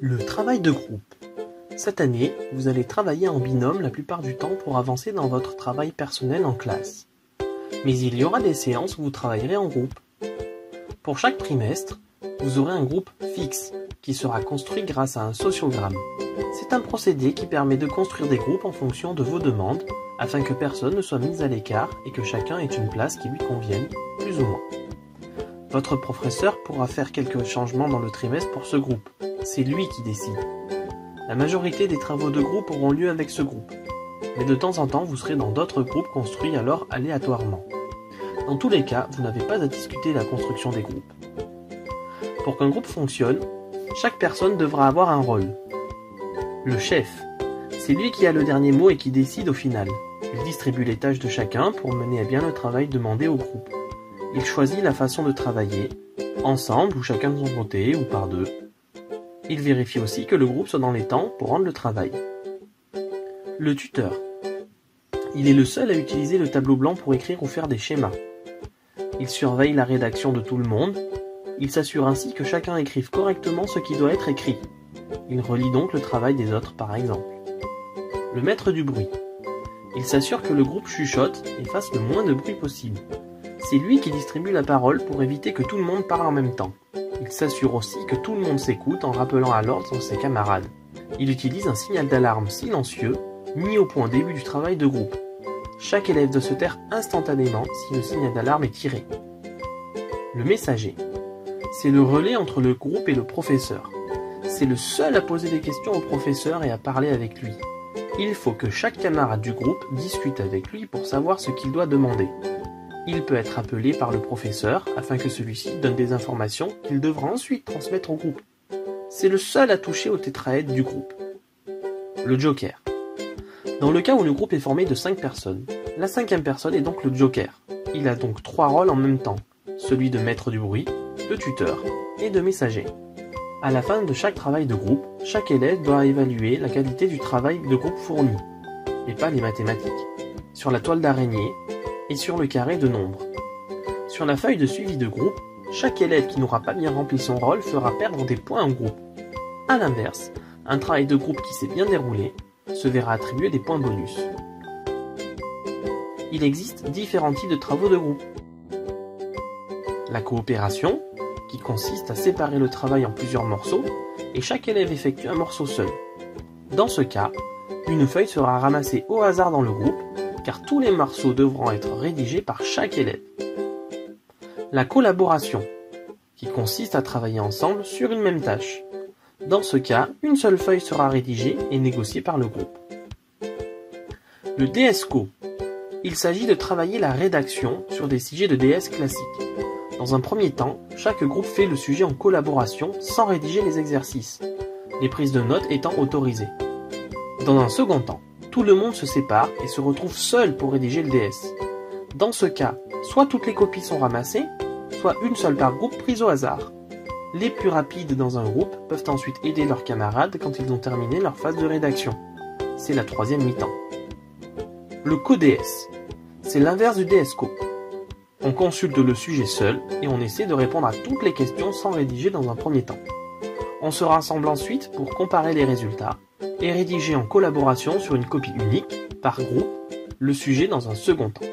Le travail de groupe. Cette année, vous allez travailler en binôme la plupart du temps pour avancer dans votre travail personnel en classe. Mais il y aura des séances où vous travaillerez en groupe. Pour chaque trimestre, vous aurez un groupe fixe qui sera construit grâce à un sociogramme. C'est un procédé qui permet de construire des groupes en fonction de vos demandes afin que personne ne soit mis à l'écart et que chacun ait une place qui lui convienne, plus ou moins. Votre professeur pourra faire quelques changements dans le trimestre pour ce groupe. C'est lui qui décide. La majorité des travaux de groupe auront lieu avec ce groupe. Mais de temps en temps, vous serez dans d'autres groupes construits alors aléatoirement. Dans tous les cas, vous n'avez pas à discuter la construction des groupes. Pour qu'un groupe fonctionne, chaque personne devra avoir un rôle. Le chef, c'est lui qui a le dernier mot et qui décide au final. Il distribue les tâches de chacun pour mener à bien le travail demandé au groupe. Il choisit la façon de travailler, ensemble ou chacun de son côté ou par deux. Il vérifie aussi que le groupe soit dans les temps pour rendre le travail. Le tuteur. Il est le seul à utiliser le tableau blanc pour écrire ou faire des schémas. Il surveille la rédaction de tout le monde. Il s'assure ainsi que chacun écrive correctement ce qui doit être écrit. Il relie donc le travail des autres par exemple. Le maître du bruit. Il s'assure que le groupe chuchote et fasse le moins de bruit possible. C'est lui qui distribue la parole pour éviter que tout le monde parle en même temps. Il s'assure aussi que tout le monde s'écoute en rappelant à l'ordre ses camarades. Il utilise un signal d'alarme silencieux mis au point début du travail de groupe. Chaque élève doit se taire instantanément si le signal d'alarme est tiré. Le messager. C'est le relais entre le groupe et le professeur. C'est le seul à poser des questions au professeur et à parler avec lui. Il faut que chaque camarade du groupe discute avec lui pour savoir ce qu'il doit demander. Il peut être appelé par le professeur afin que celui-ci donne des informations qu'il devra ensuite transmettre au groupe. C'est le seul à toucher au tétraède du groupe. Le joker. Dans le cas où le groupe est formé de 5 personnes, la cinquième personne est donc le joker. Il a donc trois rôles en même temps, celui de maître du bruit, de tuteur et de messager. À la fin de chaque travail de groupe, chaque élève doit évaluer la qualité du travail de groupe fourni, et pas les mathématiques, sur la toile d'araignée, et sur le carré de nombre. Sur la feuille de suivi de groupe, chaque élève qui n'aura pas bien rempli son rôle fera perdre des points au groupe. A l'inverse, un travail de groupe qui s'est bien déroulé se verra attribuer des points bonus. Il existe différents types de travaux de groupe. La coopération, qui consiste à séparer le travail en plusieurs morceaux, et chaque élève effectue un morceau seul. Dans ce cas, une feuille sera ramassée au hasard dans le groupe car tous les morceaux devront être rédigés par chaque élève. La collaboration, qui consiste à travailler ensemble sur une même tâche. Dans ce cas, une seule feuille sera rédigée et négociée par le groupe. Le DSCO. Il s'agit de travailler la rédaction sur des sujets de DS classiques. Dans un premier temps, chaque groupe fait le sujet en collaboration sans rédiger les exercices, les prises de notes étant autorisées. Dans un second temps, tout le monde se sépare et se retrouve seul pour rédiger le DS. Dans ce cas, soit toutes les copies sont ramassées, soit une seule par groupe prise au hasard. Les plus rapides dans un groupe peuvent ensuite aider leurs camarades quand ils ont terminé leur phase de rédaction. C'est la troisième mi-temps. Le co-DS. C'est l'inverse du DSCO. On consulte le sujet seul et on essaie de répondre à toutes les questions sans rédiger dans un premier temps. On se rassemble ensuite pour comparer les résultats et rédiger en collaboration sur une copie unique, par groupe, le sujet dans un second temps.